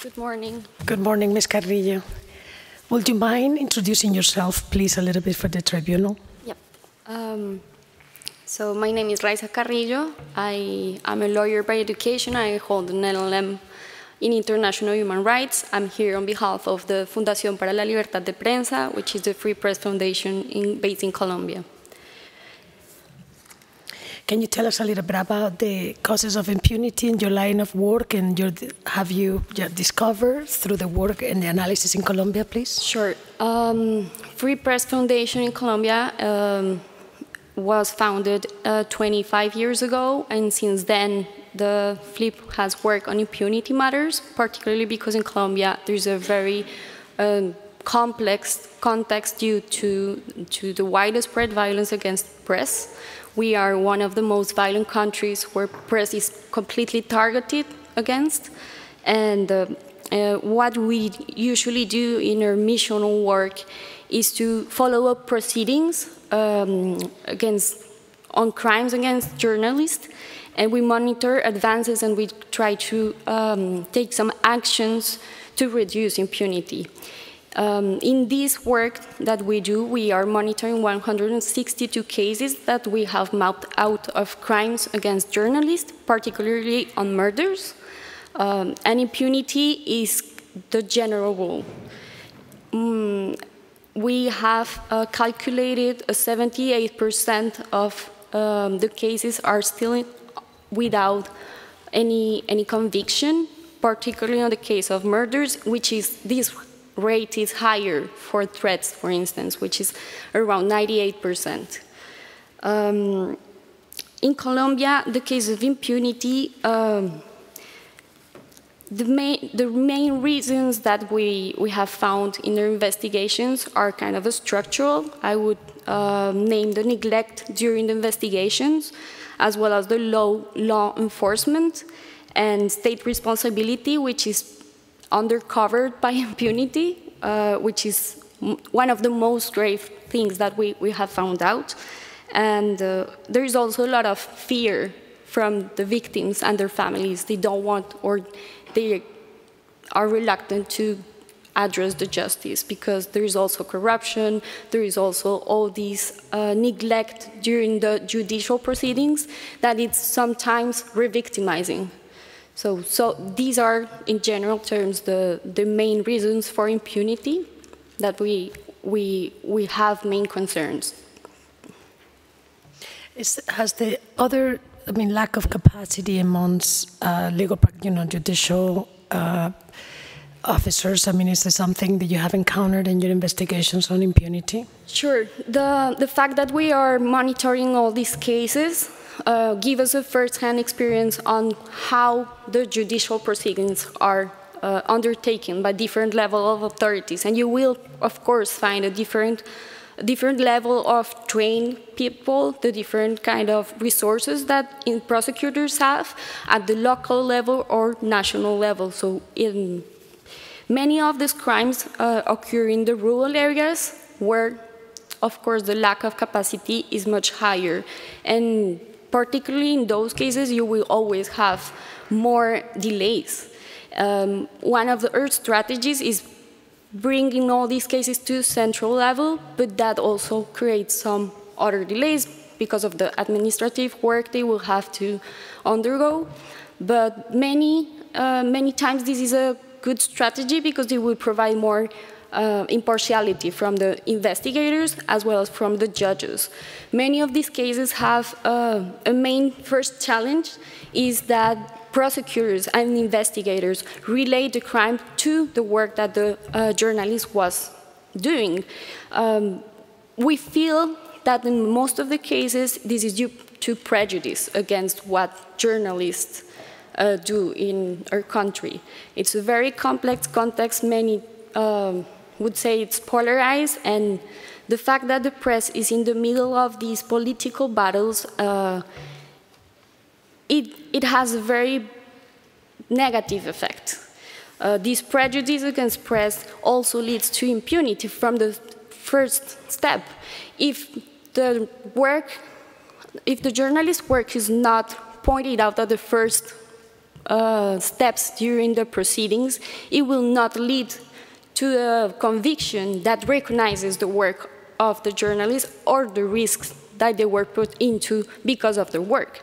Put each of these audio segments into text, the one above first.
Good morning. Good morning, Ms. Carrillo. Would you mind introducing yourself, please, a little bit for the tribunal? Yep. Um, so my name is Raissa Carrillo. I am a lawyer by education. I hold an LLM in international human rights. I'm here on behalf of the Fundación para la Libertad de Prensa, which is the Free Press Foundation in, based in Colombia. Can you tell us a little bit about the causes of impunity in your line of work and your, have you discovered through the work and the analysis in Colombia, please? Sure. Um, Free Press Foundation in Colombia um, was founded uh, 25 years ago, and since then the FLIP has worked on impunity matters, particularly because in Colombia there's a very um, complex context due to, to the widespread violence against press. We are one of the most violent countries where press is completely targeted against. And uh, uh, what we usually do in our missional work is to follow up proceedings um, against on crimes against journalists, and we monitor advances and we try to um, take some actions to reduce impunity. Um, in this work that we do, we are monitoring 162 cases that we have mapped out of crimes against journalists, particularly on murders. Um, and impunity is the general rule. Mm, we have uh, calculated 78% of um, the cases are still without any, any conviction, particularly on the case of murders, which is this rate is higher for threats, for instance, which is around 98%. Um, in Colombia, the case of impunity, um, the, main, the main reasons that we, we have found in our investigations are kind of structural. I would uh, name the neglect during the investigations, as well as the low law enforcement and state responsibility, which is undercovered by impunity, uh, which is one of the most grave things that we, we have found out. And uh, there is also a lot of fear from the victims and their families. They don't want or they are reluctant to address the justice because there is also corruption, there is also all these uh, neglect during the judicial proceedings that it's sometimes re-victimizing. So, so these are, in general terms, the, the main reasons for impunity that we, we, we have main concerns. Is, has the other, I mean, lack of capacity amongst uh, legal, you know, judicial uh, officers, I mean, is there something that you have encountered in your investigations on impunity? Sure. The, the fact that we are monitoring all these cases uh, give us a first-hand experience on how the judicial proceedings are uh, undertaken by different level of authorities. And you will, of course, find a different, different level of trained people, the different kind of resources that prosecutors have at the local level or national level. So in many of these crimes uh, occur in the rural areas where of course, the lack of capacity is much higher. And particularly in those cases, you will always have more delays. Um, one of the Earth strategies is bringing all these cases to central level, but that also creates some other delays because of the administrative work they will have to undergo. But many, uh, many times this is a good strategy because it will provide more uh, impartiality from the investigators as well as from the judges. Many of these cases have uh, a main first challenge is that prosecutors and investigators relate the crime to the work that the uh, journalist was doing. Um, we feel that in most of the cases this is due to prejudice against what journalists uh, do in our country. It's a very complex context, many um, would say it's polarized, and the fact that the press is in the middle of these political battles, uh, it, it has a very negative effect. Uh, this prejudice against press also leads to impunity from the first step. If the work, if the journalist's work is not pointed out at the first uh, steps during the proceedings, it will not lead to a conviction that recognizes the work of the journalists or the risks that they were put into because of their work.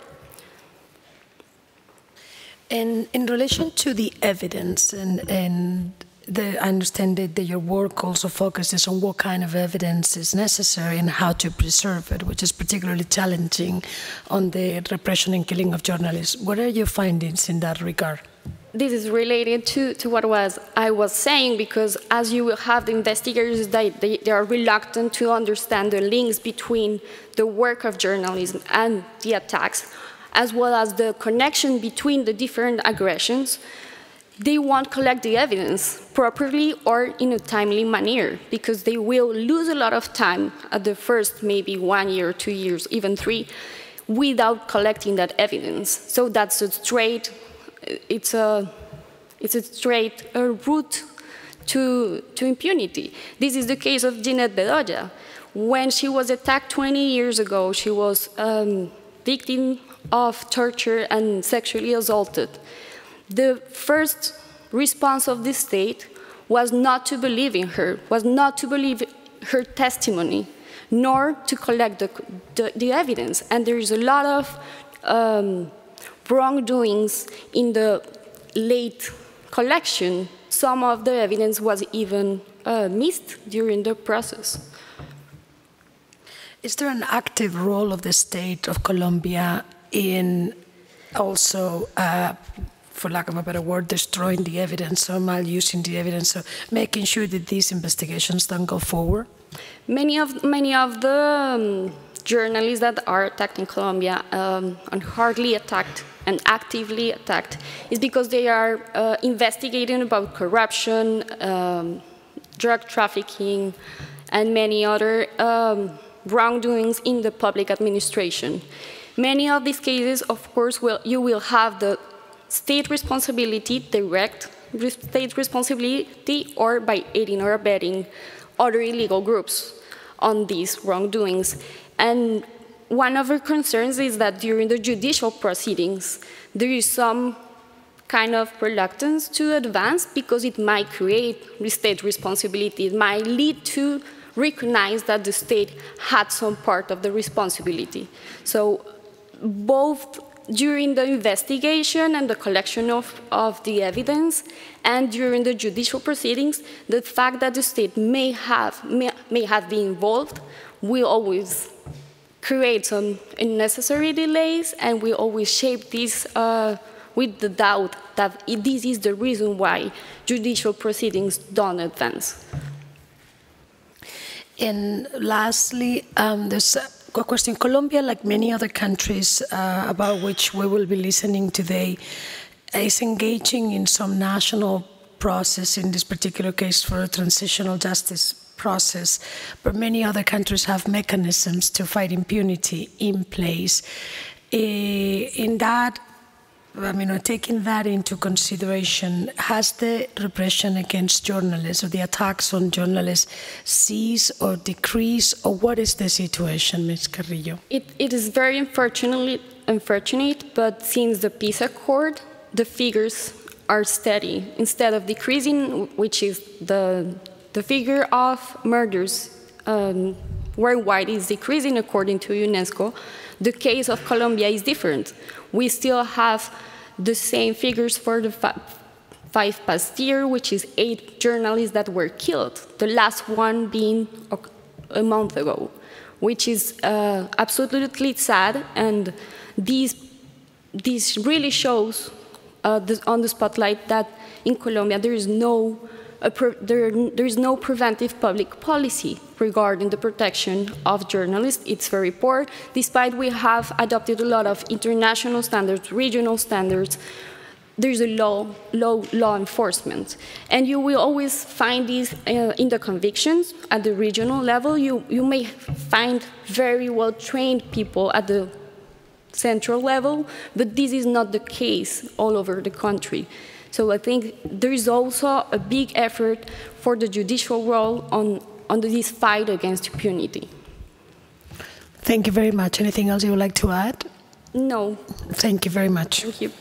And in relation to the evidence, and, and the, I understand that, that, your work also focuses on what kind of evidence is necessary and how to preserve it, which is particularly challenging on the repression and killing of journalists. What are your findings in that regard? This is related to, to what was I was saying because as you will have the investigators, they, they, they are reluctant to understand the links between the work of journalism and the attacks as well as the connection between the different aggressions, they won't collect the evidence properly or in a timely manner because they will lose a lot of time at the first maybe one year, two years, even three, without collecting that evidence. So that's a straight, it's a, it's a straight uh, route to, to impunity. This is the case of Jineth Bedoya. When she was attacked 20 years ago, she was um, victim of torture and sexually assaulted. The first response of the state was not to believe in her, was not to believe her testimony, nor to collect the, the, the evidence. And there is a lot of um, wrongdoings in the late collection. Some of the evidence was even uh, missed during the process. Is there an active role of the state of Colombia in also, uh, for lack of a better word, destroying the evidence or malusing the evidence, so making sure that these investigations don't go forward? Many of, many of the um, journalists that are attacked in Colombia um, and hardly attacked and actively attacked is because they are uh, investigating about corruption, um, drug trafficking, and many other um, wrongdoings in the public administration. Many of these cases, of course, will, you will have the state responsibility, direct state responsibility, or by aiding or abetting other illegal groups on these wrongdoings. And one of our concerns is that during the judicial proceedings, there is some kind of reluctance to advance because it might create state responsibility. It might lead to recognize that the state had some part of the responsibility. So both during the investigation and the collection of, of the evidence and during the judicial proceedings, the fact that the state may have, may, may have been involved will always create some unnecessary delays and we always shape this uh, with the doubt that this is the reason why judicial proceedings don't advance. And lastly, um, there's a question. Colombia, like many other countries uh, about which we will be listening today, is engaging in some national process, in this particular case for a transitional justice process, but many other countries have mechanisms to fight impunity in place. In that I mean, taking that into consideration, has the repression against journalists or the attacks on journalists ceased or decreased, or what is the situation, Ms. Carrillo? It, it is very unfortunately unfortunate, but since the peace accord, the figures are steady. Instead of decreasing, which is the, the figure of murders um, worldwide is decreasing according to UNESCO, the case of Colombia is different. We still have the same figures for the five past year, which is eight journalists that were killed, the last one being a month ago, which is uh, absolutely sad. And this, this really shows uh, on the spotlight that in Colombia there is no there, there is no preventive public policy regarding the protection of journalists. It's very poor, despite we have adopted a lot of international standards, regional standards, there's a low, low law enforcement. And you will always find these uh, in the convictions at the regional level. You, you may find very well-trained people at the central level, but this is not the case all over the country. So I think there is also a big effort for the judicial role on, on this fight against impunity. Thank you very much. Anything else you would like to add? No. Thank you very much. Thank you.